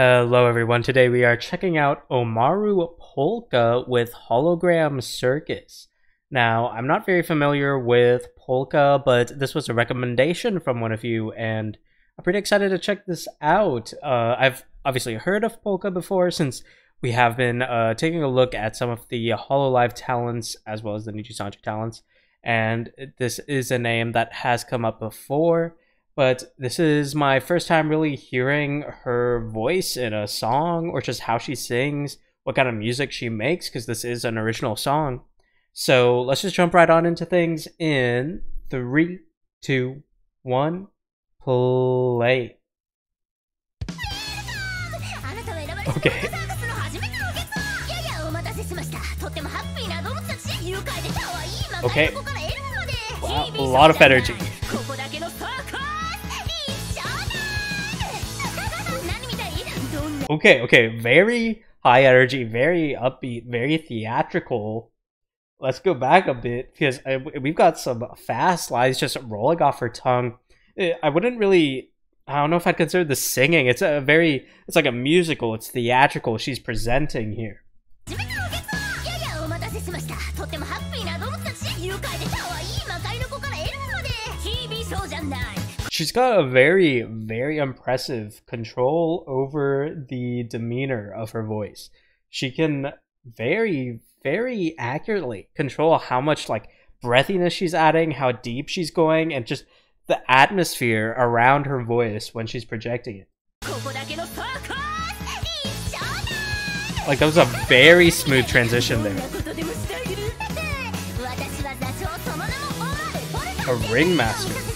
Hello everyone, today we are checking out Omaru Polka with Hologram Circus. Now, I'm not very familiar with Polka, but this was a recommendation from one of you, and I'm pretty excited to check this out. Uh, I've obviously heard of Polka before since we have been uh, taking a look at some of the Hololive talents as well as the Nijisanji talents, and this is a name that has come up before but this is my first time really hearing her voice in a song or just how she sings, what kind of music she makes, because this is an original song. So let's just jump right on into things in three, two, one, play. Okay. Okay. Wow, a lot of energy. Okay, okay, very high energy, very upbeat, very theatrical. Let's go back a bit because I, we've got some fast lines just rolling off her tongue. Eh, I wouldn't really, I don't know if I'd consider the singing. It's a very, it's like a musical. It's theatrical. She's presenting here. She's got a very very impressive control over the demeanor of her voice. She can very very accurately control how much like breathiness she's adding how deep she's going and just the atmosphere around her voice when she's projecting it. Like that was a very smooth transition there. A ringmaster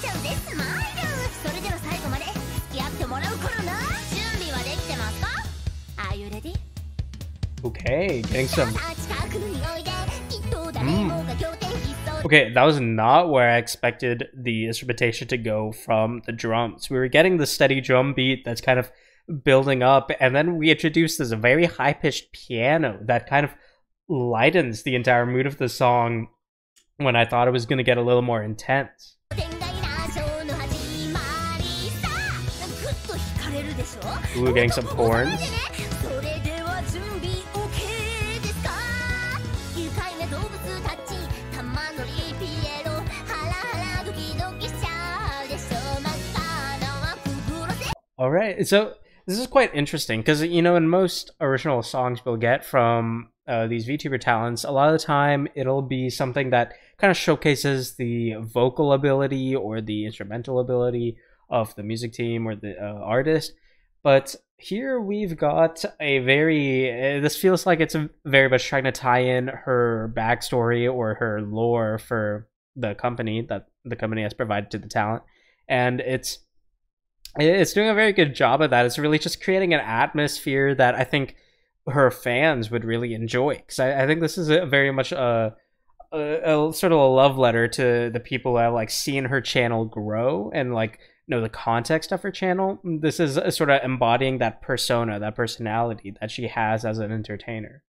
Okay, getting some. Mm. Okay, that was not where I expected the instrumentation to go from the drums. We were getting the steady drum beat that's kind of building up, and then we introduced this very high pitched piano that kind of lightens the entire mood of the song when I thought it was going to get a little more intense. Ooh, getting some horns. Right. So this is quite interesting because you know in most original songs we'll get from uh, these VTuber talents, a lot of the time it'll be something that kind of showcases the vocal ability or the instrumental ability of the music team or the uh, artist. But here we've got a very. Uh, this feels like it's very much trying to tie in her backstory or her lore for the company that the company has provided to the talent, and it's it's doing a very good job of that. It's really just creating an atmosphere that I think her fans would really enjoy. Because I, I, think this is a very much a, a, a, sort of a love letter to the people that have like seen her channel grow and like know the context of her channel. This is sort of embodying that persona, that personality that she has as an entertainer.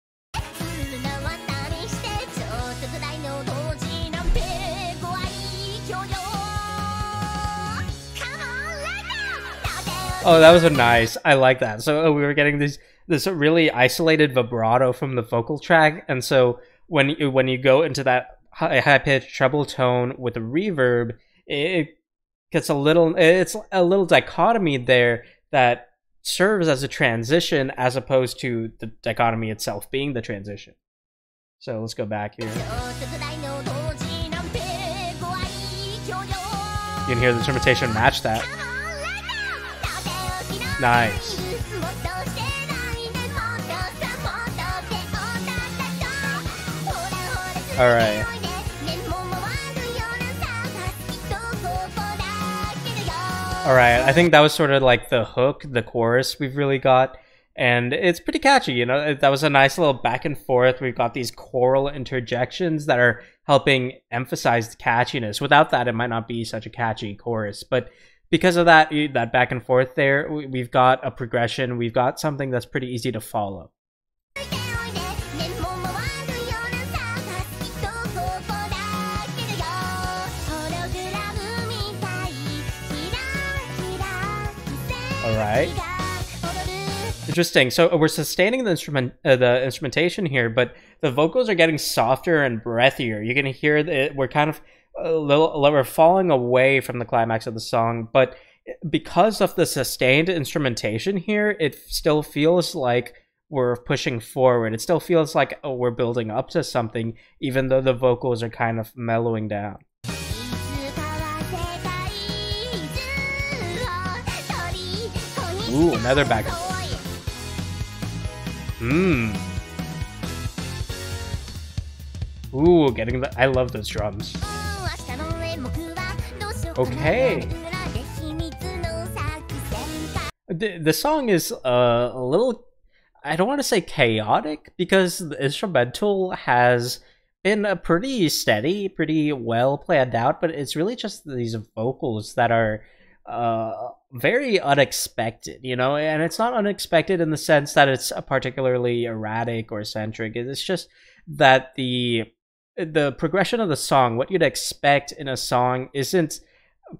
Oh, that was a nice. I like that. So uh, we were getting this this really isolated vibrato from the vocal track, and so when you, when you go into that high, high pitched treble tone with the reverb, it gets a little. It's a little dichotomy there that serves as a transition as opposed to the dichotomy itself being the transition. So let's go back here. You can hear the instrumentation match that. Nice. Alright. Alright, I think that was sort of like the hook, the chorus we've really got. And it's pretty catchy, you know. That was a nice little back and forth. We've got these choral interjections that are helping emphasize the catchiness. Without that, it might not be such a catchy chorus. But because of that that back and forth there we've got a progression we've got something that's pretty easy to follow all right Interesting. So we're sustaining the instrument, uh, the instrumentation here, but the vocals are getting softer and breathier. You can hear that we're kind of we're falling away from the climax of the song, but because of the sustained instrumentation here, it still feels like we're pushing forward. It still feels like oh, we're building up to something, even though the vocals are kind of mellowing down. Ooh, another back Mmm. Ooh, getting the- I love those drums. Okay. The, the song is uh, a little, I don't want to say chaotic, because the instrumental has been a pretty steady, pretty well planned out, but it's really just these vocals that are uh, very unexpected, you know, and it's not unexpected in the sense that it's particularly erratic or eccentric. It's just that the the progression of the song, what you'd expect in a song, isn't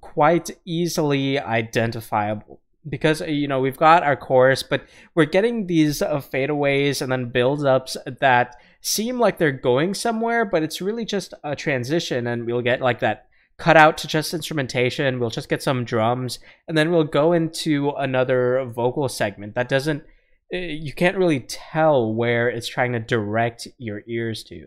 quite easily identifiable because you know we've got our chorus, but we're getting these uh, fadeaways and then build-ups that seem like they're going somewhere, but it's really just a transition, and we'll get like that cut out to just instrumentation. We'll just get some drums, and then we'll go into another vocal segment that doesn't. Eh, you can't really tell where it's trying to direct your ears to.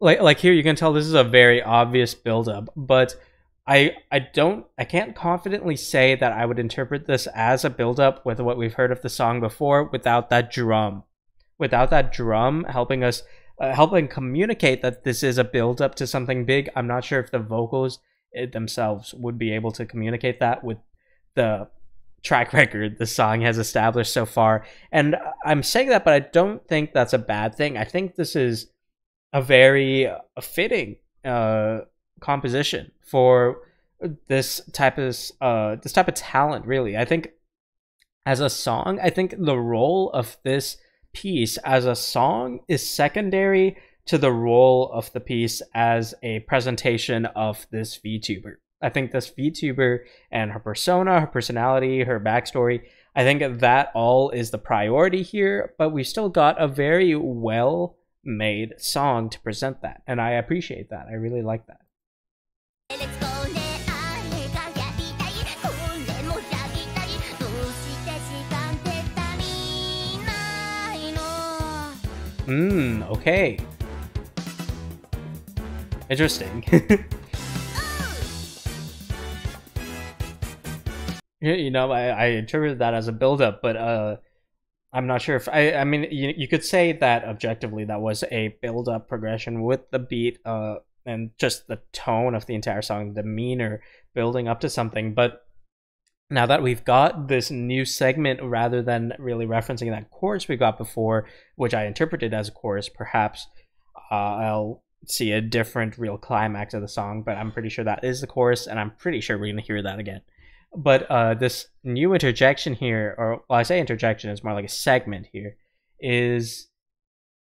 Like like here you can tell this is a very obvious buildup, but I I don't I can't confidently say that I would interpret this as a buildup with what we've heard of the song before without that drum, without that drum helping us uh, helping communicate that this is a buildup to something big. I'm not sure if the vocals eh, themselves would be able to communicate that with the track record the song has established so far. And I'm saying that, but I don't think that's a bad thing. I think this is a very uh, fitting uh, composition for this type of uh, this type of talent. Really, I think as a song, I think the role of this piece as a song is secondary to the role of the piece as a presentation of this VTuber. I think this VTuber and her persona, her personality, her backstory, I think that all is the priority here, but we still got a very well made song to present that. And I appreciate that. I really like that. Hmm, okay. Interesting. you know, I, I interpreted that as a build-up, but uh, I'm not sure if I. I mean, you, you could say that objectively, that was a build-up progression with the beat, uh, and just the tone of the entire song, the demeanor building up to something. But now that we've got this new segment, rather than really referencing that chorus we got before, which I interpreted as a chorus, perhaps uh, I'll see a different real climax of the song. But I'm pretty sure that is the chorus, and I'm pretty sure we're gonna hear that again. But uh, this new interjection here, or well, I say interjection, it's more like a segment here, is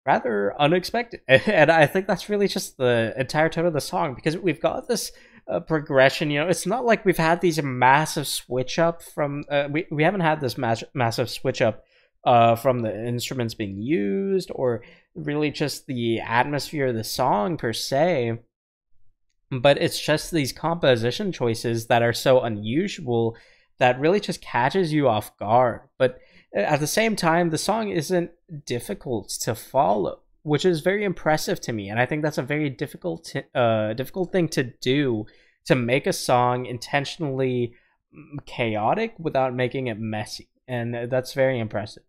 rather unexpected. And I think that's really just the entire tone of the song because we've got this uh, progression. You know, it's not like we've had these massive switch up from, uh, we, we haven't had this mass- massive switch up uh, from the instruments being used or really just the atmosphere of the song per se but it's just these composition choices that are so unusual that really just catches you off guard. But at the same time the song isn't difficult to follow which is very impressive to me and i think that's a very difficult uh, difficult thing to do to make a song intentionally mm, chaotic without making it messy and that's very impressive.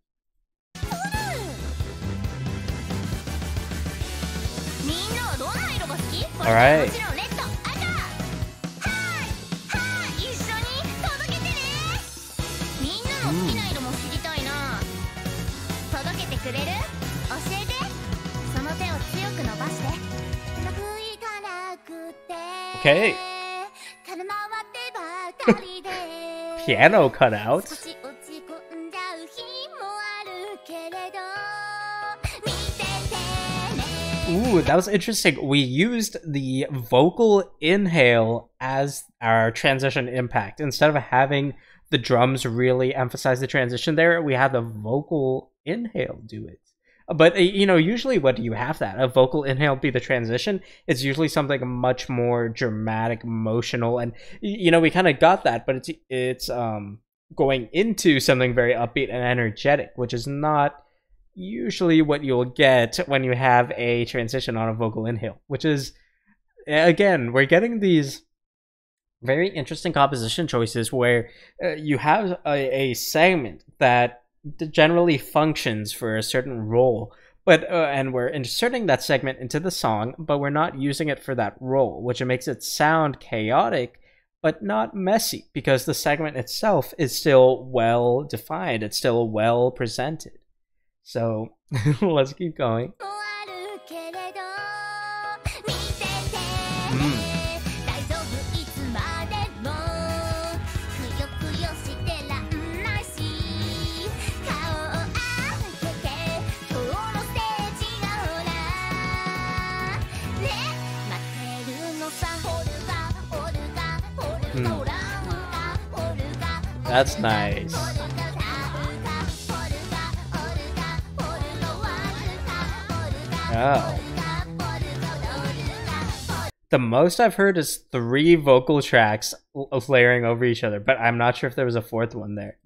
All right Okay. piano cutout. Ooh, that was interesting. We used the vocal inhale as our transition impact. Instead of having the drums really emphasize the transition there, we have the vocal inhale do it. But uh, you know, usually what do you have that? A vocal inhale be the transition? It's usually something much more dramatic, emotional, and you know, we kind of got that, but it's it's um going into something very upbeat and energetic, which is not usually what you'll get when you have a transition on a vocal inhale, which is again, we're getting these very interesting composition choices where uh, you have a, a, segment that generally functions for a certain role but uh, and we're inserting that segment into the song but we're not using it for that role which makes it sound chaotic but not messy because the segment itself is still well defined it's still well presented so let's keep going. That's nice. Oh. The most I've heard is three vocal tracks layering over each other, but I'm not sure if there was a fourth one there.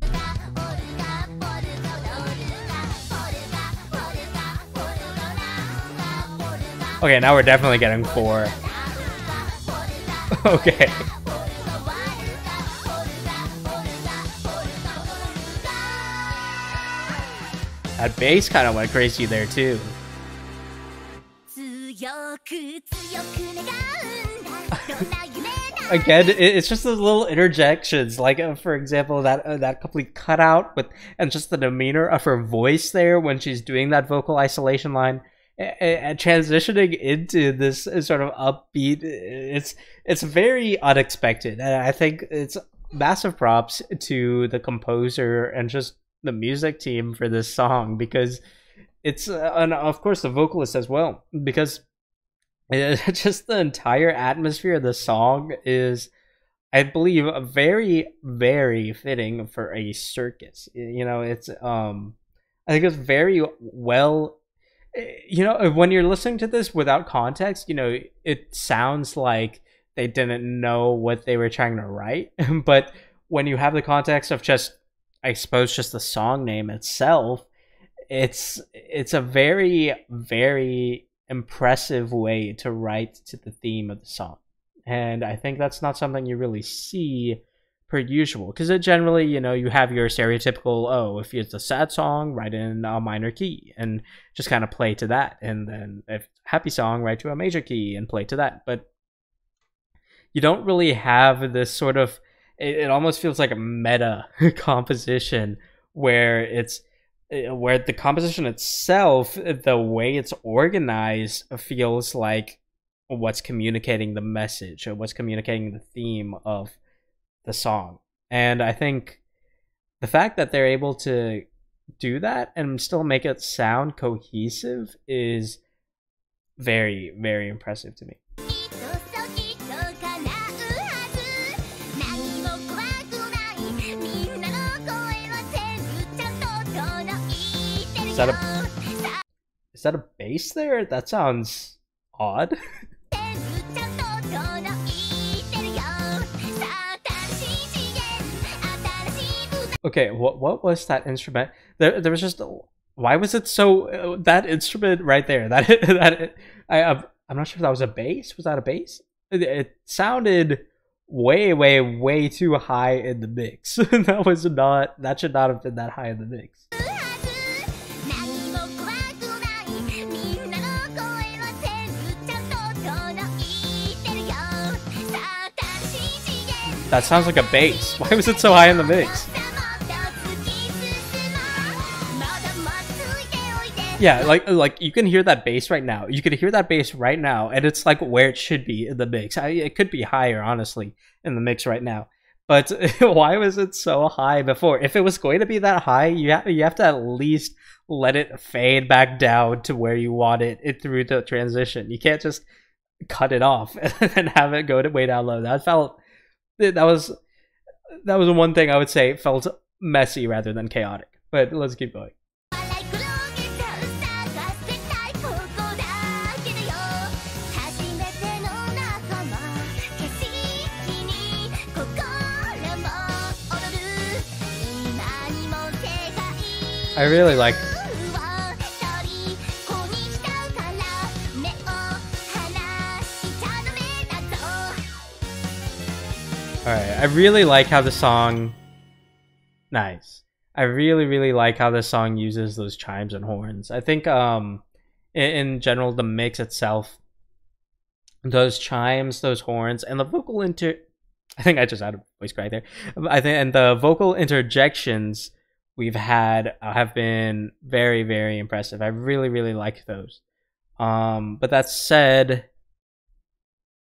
Okay, now we're definitely getting four. okay. That bass kind of went crazy there too. Again, it's just those little interjections, like uh, for example, that uh, that complete cutout with and just the demeanor of her voice there when she's doing that vocal isolation line, and transitioning into this sort of upbeat. It's it's very unexpected, and I think it's massive props to the composer and just the music team for this song because it's uh, and of course the vocalist as well because just the entire atmosphere of the song is i believe very very fitting for a circus. You know it's um i think it's very well eh, you know when you're listening to this without context you know it sounds like they didn't know what they were trying to write. But when you have the context of just i suppose just the song name itself it's it's a very very impressive way to write to the theme of the song. And I think that's not something you really see per usual because it generally, you know, you have your stereotypical, oh, if it's a sad song, write in a minor key and just kind of play to that. And then if happy song, write to a major key and play to that. But you don't really have this sort of, it, it almost feels like a meta composition where it's uh, where the composition itself, the way it's organized, feels like what's communicating the message or what's communicating the theme of the song. And I think the fact that they're able to do that and still make it sound cohesive is very, very impressive to me. That a is that a bass there? That sounds odd. okay, what what was that instrument? There there was just why was it so uh, that instrument right there? That that I I'm not sure if that was a bass. Was that a bass? It, it sounded way way way too high in the mix. that was not that should not have been that high in the mix. That sounds like a bass. Why was it so high in the mix? Yeah, like like you can hear that bass right now. You can hear that bass right now, and it's like where it should be in the mix. I, it could be higher, honestly, in the mix right now. But why was it so high before? If it was going to be that high, you have, you have to at least let it fade back down to where you want it, it through the transition. You can't just cut it off and have it go to way down low. That felt that was that was one thing I would say felt messy rather than chaotic. But let's keep going. I really like Alright, I really like how the song... Nice. I really, really like how the song uses those chimes and horns. I think, um, in, in general, the mix itself, those chimes, those horns, and the vocal inter... I think I just had a voice crack there. I think, and the vocal interjections we've had have been very, very impressive. I really, really like those. Um, but that said,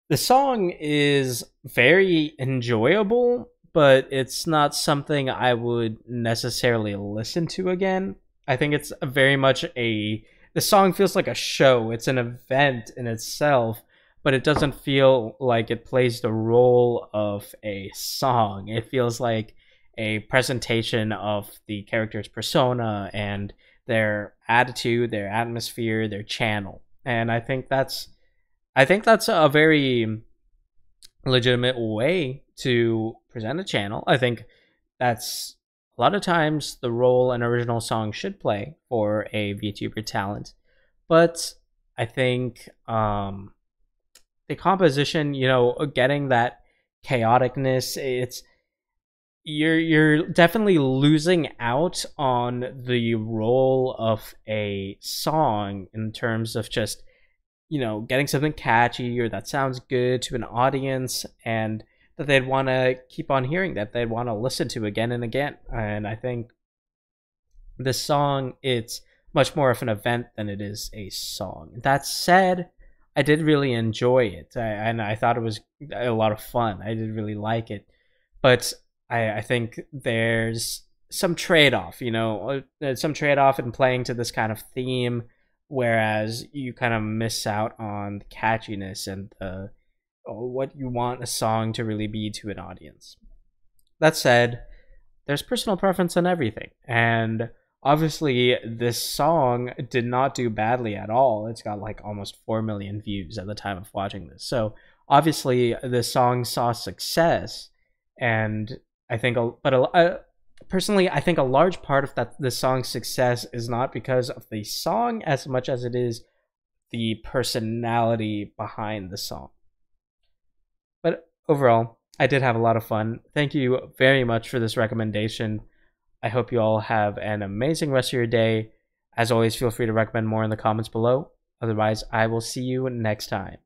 the song is very enjoyable, but it's not something I would necessarily listen to again. I think it's very much a the song feels like a show. It's an event in itself, but it doesn't feel like it plays the role of a song. It feels like a presentation of the character's persona and their attitude, their atmosphere, their channel. And I think that's I think that's a very legitimate way to present a channel. I think that's a lot of times the role an original song should play for a VTuber talent. But I think um, the composition, you know, getting that chaoticness, it's you're you're definitely losing out on the role of a song in terms of just you know, getting something catchy or that sounds good to an audience and that they'd want to keep on hearing that they'd want to listen to again and again. And I think this song it's much more of an event than it is a song. That said, I did really enjoy it, I, and I thought it was a lot of fun. I did really like it, but I, I think there's some trade off, you know, uh, some trade off in playing to this kind of theme whereas you kind of miss out on the catchiness and the oh, what you want a song to really be to an audience. That said, there's personal preference on everything, and obviously this song did not do badly at all. It's got like almost four million views at the time of watching this, so obviously this song saw success, and I think, a but a, uh, personally, I think a large part of that the song's success is not because of the song as much as it is the personality behind the song. But overall, I did have a lot of fun. Thank you very much for this recommendation. I hope you all have an amazing rest of your day. As always, feel free to recommend more in the comments below. Otherwise, I will see you next time.